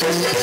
Yeah!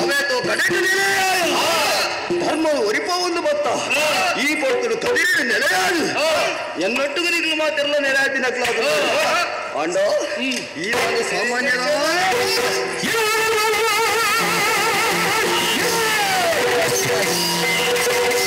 ಅವೇ ತೋ ಕಡೆಗನೇ ಧರ್ಮ ಒರಿಪ ಒಂದು ಬತ್ತ ಈ ಪಡ್ತರು ಕದಿರಿ ನೆಲೆಯಾದು ಎನ್ನೊಟ್ಟು ನಿಗ್ಲು ಮಾತಿರಲ್ಲ ನೆಲೆಯಾದಿ ನಕ್ಲಾಗ ಅಂಡ ಈ Yeah!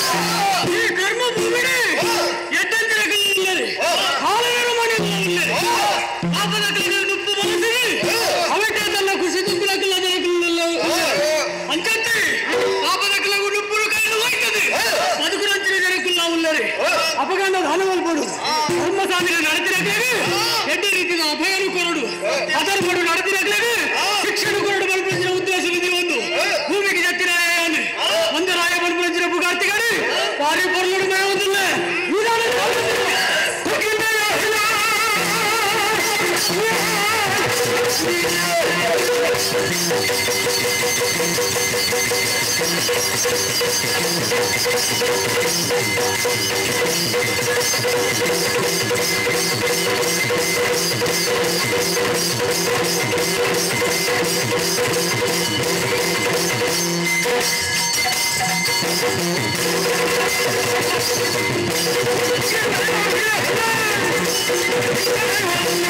Música Yeah!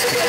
Oh,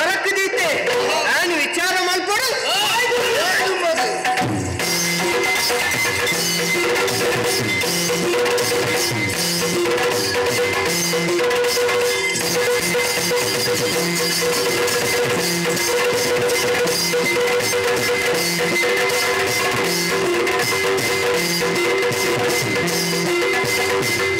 ಬರಕದೀತೆ ನಾನು ವಿಚಾರ ಮಾಡ್ಕೊಡು Thank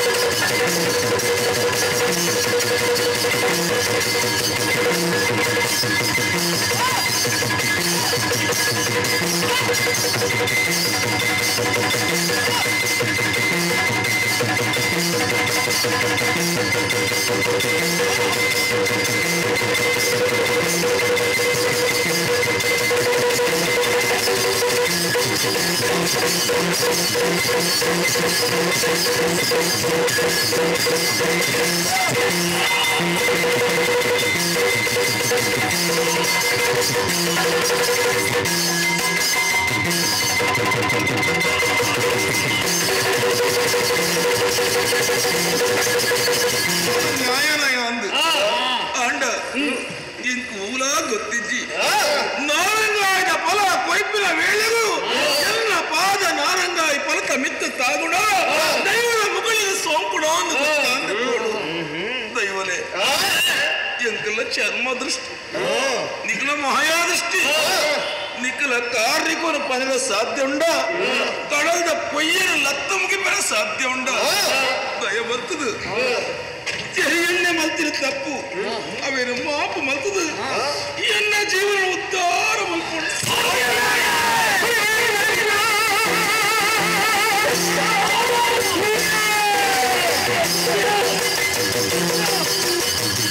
ಗೊತ್ತಿಜ್ಜಿ ನಾಳೆಂದು ಆಯ್ದ ಫಲ ಕೊಯ್ಪಿನ ವೇಳೆಗೂ చర్మ దృష్టి నీకుల మహాయా దృష్టి నీకుల కార్నికొన పనిల సాధ్యండా తడద పొయ్యను లత్తముకి పెన సాధ్యండా దయవర్తుదు ചെറിയെന്നെ മത്തൊരു തപ്പു അവന് മാപ്പ് മത്തത് എന്നെ ജീവന ഉദ്ധാരം Yeah.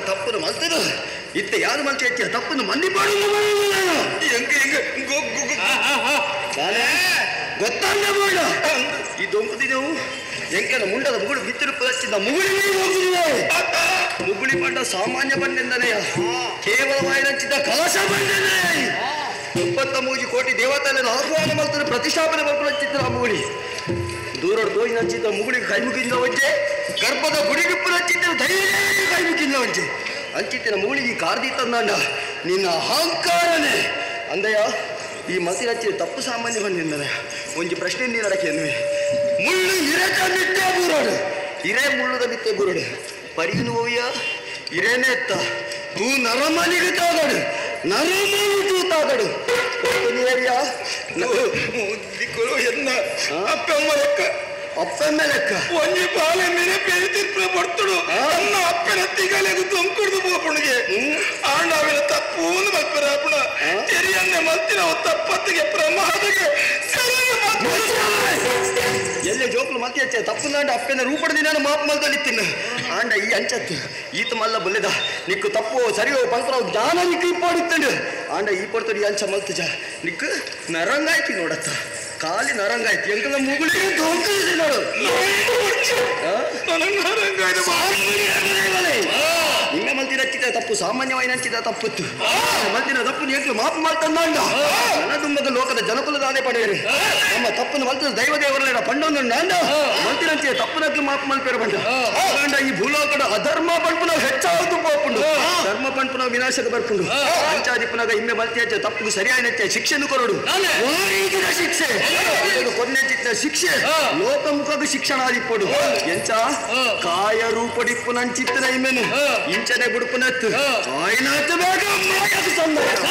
ಮಲ್ತನೆ ತಪ್ಪನು ಮಲ್ತದ? ಇತ್ತ ಯಾರು ಮಂದಿ ಪಾಡು ಹೆಂಗ ಹೆಂಗ? ಗೊಗ್ಗು ಗೊತ್ತಾಂದ ಬೇಡ ಈ ದೊಂಪದಿದೆವು ಎಂಕನ ಮುಂಡದ ಮುಗುಳು ಬಿತ್ತಿರು ಹಚ್ಚಿದ ಮುಗುಳಿ ಮುಗುಳಿ ಬಂಡ ಸಾಮಾನ್ಯ ಬಂಡೆಂದನೆಯ ಕೇವಲ ಹಚ್ಚಿದ ಕಲಶ ಬಂಡೆನೆ ಇಪ್ಪತ್ತ ಮೂಜಿ ಕೋಟಿ ದೇವತೆಯನ್ನು ಆಹ್ವಾನ ಮಾಡ್ತಾರೆ ಪ್ರತಿಷ್ಠಾಪನೆ ಮಾಡ್ಕೊಂಡು ಹಚ್ಚಿದ್ರ ಆ ಮುಗುಳಿ. ದೂರ ಕೋಯಿ ನಂಚಿದ್ದ ಮುಗುಳಿಗೆ ಕೈ ಮುಗಿಂದ ಒಂಚೆ ಗರ್ಭದ ಗುಡಿಗಿಪ್ಪು ನಂಚಿದ್ದ ಧೈರ್ಯ ಕೈ ಮುಗಿಂದ ಒಂಚೆ ಅಂಚಿತ್ತಿನ ಮುಗುಳಿಗೆ ಕಾರ್ದಿ ತಂದಾಂಡ ನಿನ್ನ ಅಹಂಕಾರನೇ. ಅಂದಯ್ಯ, ಈ ಮಸಿ ಹಚ್ಚಿದ ತಪ್ಪು ಸಾಮಾನ್ಯ ಬಂದಿಂದನೆ ಒಂಜಿ ಪ್ರಶ್ನೆ ನೀನು ಅಡಕೆ ಮುಳ್ಳು ಹಿರೇ ಬೂರಾಡು. ಹಿರೇ ಮುಳ್ಳುದ ಬಿತ್ತೆ ಬೂರಾಡು. ಪರಿಗಿನ ಹೋವಿಯ ಹಿರೇನೆ ಎತ್ತ. ತೂ ನರಮನಿಗೆ ತಾಗಡು. ನರಮನಿಗೆ ತಾಗಡು. ನೀರಿಯ ದಿಕ್ಕರು ಎನ್ನ? ಅಪ್ಪಮ್ಮ ಲೆಕ್ಕ? ಅಪ್ಪನ ಲೆಕ್ಕ? ಒಂಜಿ ಬಾಲೆ ಮೇಲೆ ಬೇರೆ ತಿರ್ಪು ಬರ್ತಡು ಅನ್ನ ಅಪ್ಪನ ತಿಗಲೆಗು ತೊಂಕುಡ್ದು ಬೋಪುಣಿಗೆ. ಆಂಡಾವಿನ ತಪ್ಪು ಮಲ್ಪರ ಅಪ್ಪಣ ತೆರಿಯನ್ನೆ ಮಲ್ತಿನ ತಪ್ಪತ್ತಿಗೆ ಪ್ರಮಾದಗೆ ಸರಿಯ ಎಲ್ಲೇ ಜೋಕ್ಲು ಮತ್ತೆ ಹಚ್ಚ? ನಾಂಡ ಅಪ್ಪನ ರೂಪಡದಿ ನಾನು ಮಾಪ ತಿನ್ನ. ಆಂಡ ಈ ಅಂಚತ್ತು. ಈತ ಮಲ್ಲ ಬಲ್ಲೆದ. ನಿಕ್ಕು ತಪ್ಪು ಸರಿಯೋ ಪಂಕ್ರ ಜ್ಞಾನ ನಿಕ್ಕು ಇಪ್ಪಾಡುತ್ತಂಡು ಆಂಡ ಈ ಪಡ್ತಡಿ ಅಂಚ ಮಲ್ತಜ. ನಿಕ್ಕು ನರಂಗಾಯ್ತಿ ನೋಡತ್ತ. ಕಾಲಿ ನರಂಗಾಯ್ತಿ. ಎಂಕಲ ಮುಗುಳಿ ನೋಡು. ನಿಮ್ಮೆ ಮಲ್ತಿನ ಹಚ್ಚಿದ ತಪ್ಪು ಸಾಮಾನ್ಯವಾಗಿ ಹಚ್ಚಿದ ತಪ್ಪತ್ತು. ಮಲ್ತಿನ ತಪ್ಪು ಎಂಕಲು ಮಾಪ ಮಲ್ತಂದಾಂಡ ನನದುಂಬದ ಲೋಕದ ಜನಕುಲದ ಆನೆ ಪಡೆಯರು. ನಮ್ಮ ತಪ್ಪನ್ನು ಮಲ್ತಿನ ದೈವ ದೇವರಲ್ಲ ಪಂಡೊಂದು ನಾಂಡ ಮಲ್ತಿನಂತೆ ತಪ್ಪನಕ್ಕೆ ಮಾಪ ಮಲ್ಪೇರ ಬಂಡ ಈ ಭೂಲೋಕದ ಅಧರ್ಮ ಪಂಪುನ ಹೆಚ್ಚಾವತ್ತು ಪೋಪುಂಡು. ಧರ್ಮ ಪಂಪುನ ವಿನಾಶಕ್ಕೆ ಬರ್ಪುಂಡು. ಪಂಚಾಧಿಪನಾಗ ಇಮ್ಮೆ ಮಲ್ತಿ ಹಚ್ಚ ತಪ್ಪು ಸರಿಯಾಗಿ ಶಿಕ್ಷೆನು ಕೊರಡು. ಶಿಕ್ಷೆ. ಕೊನೆ ಚಿತ್ತ ಶಿಕ್ಷೆ. ಲೋಕಮುಖಗ ಶಿಕ್ಷಣ ಆದಿಪ್ಪಡು ಎಂಚ? ಕಾಯ ರೂಪಡಿಪ್ಪು ನನ್ ಚಿತ್ತನ ಇಮ್ಮೆನು ಇಂಚನೆ ಬುಡುಪುನತ್ತು ಕಾಯಿನಾತ ಬೇಗ ಮಾಯದು ಸಂದರ್ಭ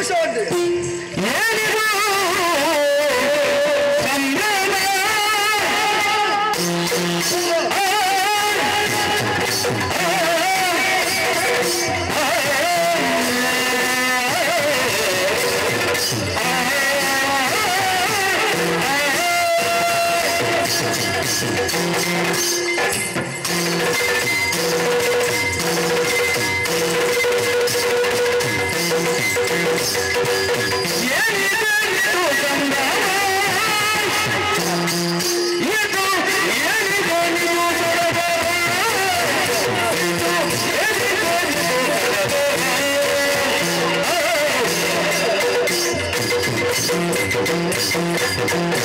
ಸಂತೋಷ Thank you.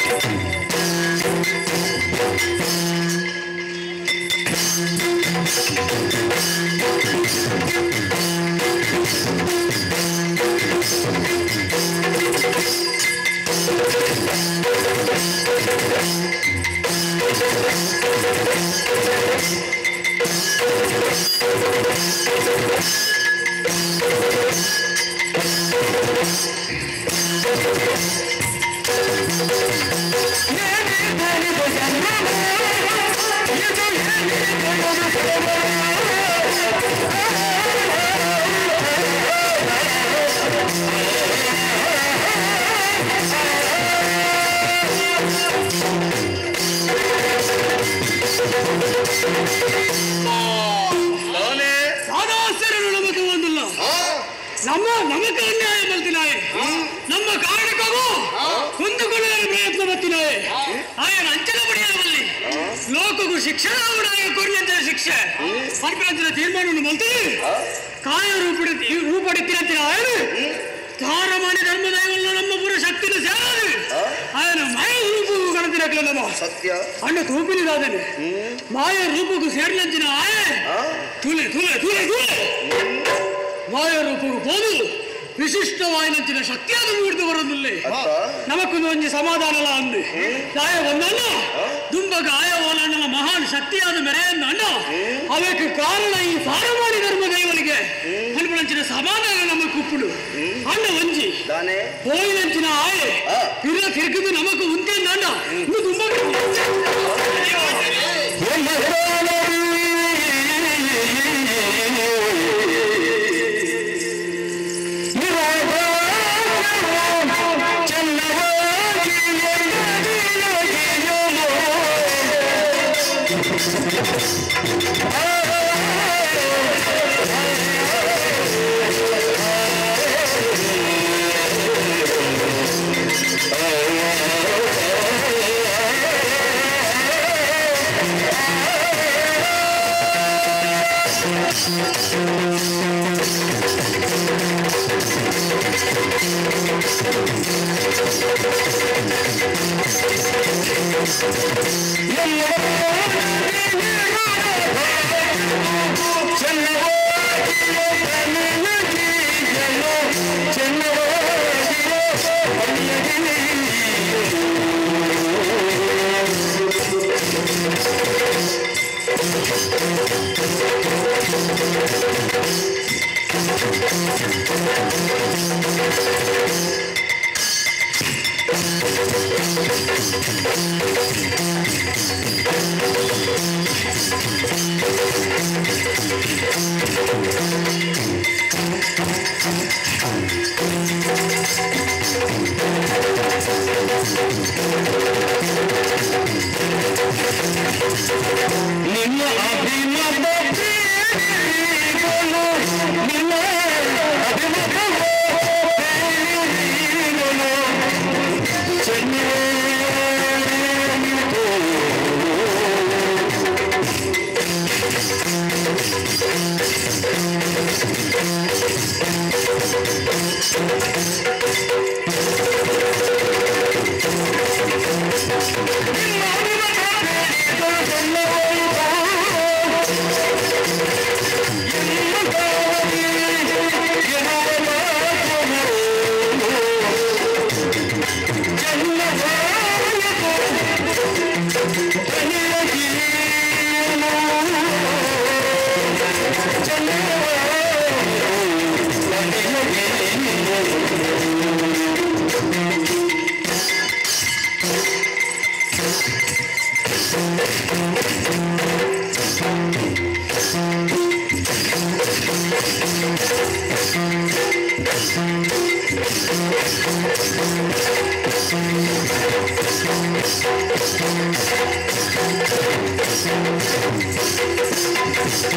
Thank you. ನಮ್ಮ ನಮಕ ಅನ್ಯಾಯ ಮಲ್ತಿನಾಯೆ ನಮ್ಮ ಕಾರಣಕ್ಕೂ ಕುಂದುಕೊಳ್ಳಲು ಪ್ರಯತ್ನ ಬತ್ತಿನಾಯೆ ಆಯನ ಅಂಚನ ಪಡೆಯಲವಲ್ಲಿ ಲೋಕಗೂ ಶಿಕ್ಷಣ ಕೊರಿಯಂತ ಶಿಕ್ಷೆ. ಸರ್ಕಾರದ ತೀರ್ಮಾನವನ್ನು ಮಲ್ತೀವಿ ಕಾಯ ರೂಪ ರೂಪಡಿತ್ತಿರಂತಿನ ಆಯನು ತಾರಮಾನಿ ಧರ್ಮದಯವಲ್ಲ ನಮ್ಮ ಪುರ ಶಕ್ತಿನ ಸೇರದು ಆಯನ ಮಾಯ ರೂಪಕ್ಕೂ ಗಣತಿರಕ್ಲ ನಮ್ಮ ಸತ್ಯ. ಅಣ್ಣ ತೂಪಿನಿದಾದನೆ. ಮಾಯ ರೂಪಕ್ಕೂ ಸೇರ್ಲಂಚಿನ ಆಯೆ. ತುಲೆ ತುಲೆ ತುಲೆ ತುಲೆ ವಾಯರು ಹೋದು ವಿಶಿಷ್ಟವಾಯಿನಂಚಿನ ಶಕ್ತಿಯನ್ನು ಹಿಡಿದು ಬರೋದಿಲ್ಲ ನಮಕ್ಕೊಂದು ಒಂಜಿ ಸಮಾಧಾನಲ ಅಂದೆ ದಾಯ ಬಂದಲ್ಲ ದುಂಬಗ ಆಯವಾಲಣ್ಣನ ಮಹಾನ್ ಶಕ್ತಿಯಾದ ಮೆರೆಯನ್ನ ಅಣ್ಣ ಅದಕ್ಕೆ ಕಾರಣ ಈ ಸಾರಮಾಡಿ ಧರ್ಮ ದೈವನಿಗೆ ಹನುಮನಂಚಿನ ಸಮಾಧಾನ ನಮಗೆ ಕುಪ್ಪುಡು ಅಣ್ಣ ಒಂಜಿ ಹೋಯಿನಂಚಿನ ಆಯೆ ಇರ ತಿರುಗಿದು ನಮಕು ಉಂಟೆ ಅಣ್ಣ ದುಂಬಗ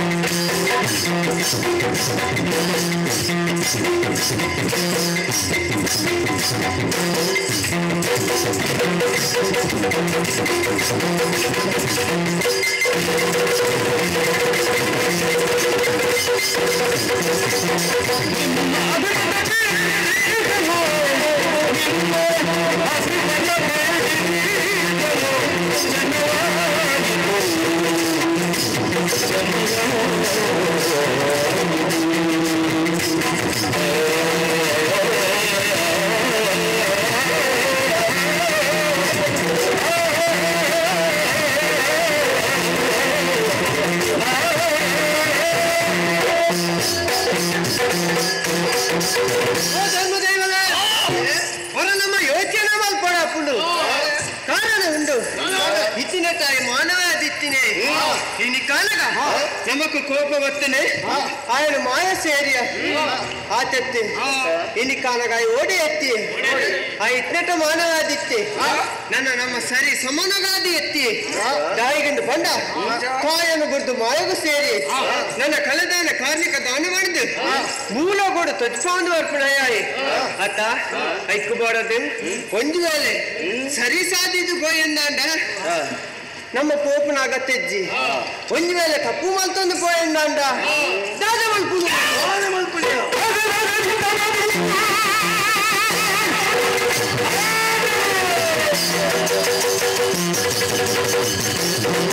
I'm Thank you. ఇచ్చిన తాయి మానవాదిత్తినే ఇన్ని కనగా నమ్మకు కోప వస్తేనే ఆయన మాయ సేరియ ఆ తెత్తి. ఇన్ని కనగా ఓడి ఎత్తి. ఆ ఇట్నట మానవాదిత్తి. ನನ್ನ ನಮ್ಮ ಸರಿ ಸಮನಗಾದಿ ಎತ್ತಿ ದಾಯಿಗಿಂದು ಬಂದ. ಕಾಯನ್ನು ಗುರ್ದು ಮಾಯವು ಸೇರಿ ನನ್ನ ಕಲೆದಾನ ಕಾರ್ಮಿಕ ದಾನ ಮಾಡಿದ್ದು ಮೂಲ ಕೂಡ ತೊಚ್ಕೊಂಡು ಬರ್ಪುಣಯಾಯಿ ಅತ್ತ ಐಕ್ಕು ಬಾರದು ಒಂದು ವೇಳೆ ಸರಿ ಸಾಧಿದು ಗೋಯಂದಾಂಡ ನಮ್ಮ ಪೋಪನ ಅಗತ್ಯಜ್ಜಿ ಒಂದು ವೇಳೆ ತಪ್ಪು ಮಲ್ತೊಂದು ಗೋಯಂದಾಂಡ ದಾದ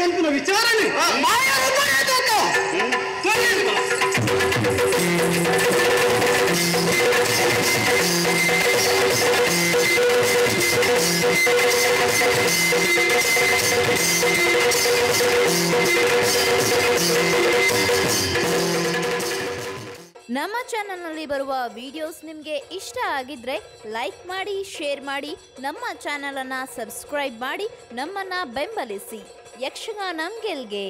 ಮಲ್ಪುದು ವಿಚಾರಣೆ ಮಾಯಾ ರೂಪನೇ ದೊಡ್ಡ. ಸರಿ. ನಮ್ಮ ಚಾನಲ್ನಲ್ಲಿ ಬರುವ ವಿಡಿಯೋಸ್ ನಿಮಗೆ ಇಷ್ಟ ಆಗಿದ್ರೆ ಲೈಕ್ ಮಾಡಿ ಶೇರ್ ಮಾಡಿ, ನಮ್ಮ ಚಾನಲನ್ನು ಸಬ್ಸ್ಕ್ರೈಬ್ ಮಾಡಿ, ನಮ್ಮನ್ನು ಬೆಂಬಲಿಸಿ. ಯಕ್ಷಗಾನ ಗೆಲ್ಗೆ.